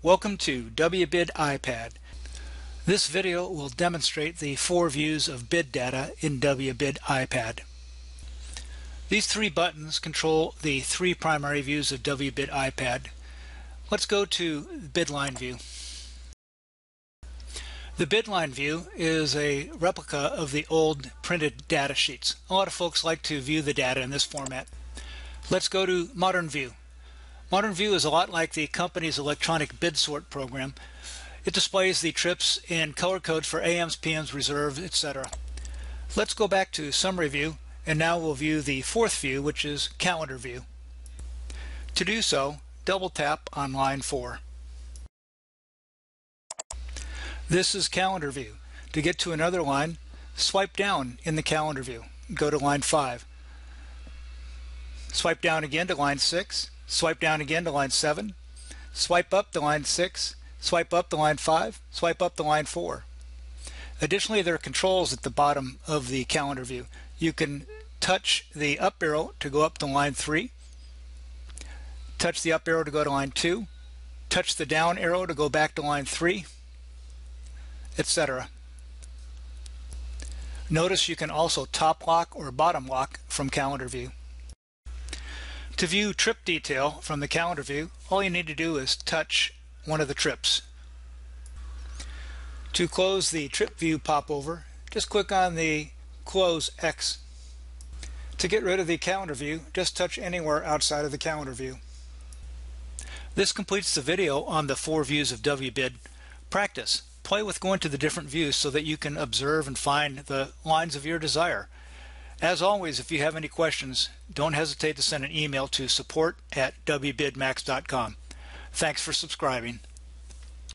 Welcome to WBID iPad. This video will demonstrate the four views of bid data in WBID iPad. These three buttons control the three primary views of WBID iPad. Let's go to bid line view. The bid line view is a replica of the old printed data sheets. A lot of folks like to view the data in this format. Let's go to modern view. Modern View is a lot like the company's electronic bid sort program. It displays the trips in color codes for AMs, PMs, reserve, etc. Let's go back to summary view and now we'll view the fourth view which is calendar view. To do so, double tap on line 4. This is calendar view. To get to another line, swipe down in the calendar view. Go to line 5. Swipe down again to line 6 Swipe down again to line 7. Swipe up to line 6. Swipe up to line 5. Swipe up to line 4. Additionally, there are controls at the bottom of the calendar view. You can touch the up arrow to go up to line 3. Touch the up arrow to go to line 2. Touch the down arrow to go back to line 3, etc. Notice you can also top lock or bottom lock from calendar view. To view trip detail from the calendar view, all you need to do is touch one of the trips. To close the trip view popover, just click on the Close X. To get rid of the calendar view, just touch anywhere outside of the calendar view. This completes the video on the four views of WBID. Practice. Play with going to the different views so that you can observe and find the lines of your desire. As always, if you have any questions, don't hesitate to send an email to support at wbidmax.com. Thanks for subscribing.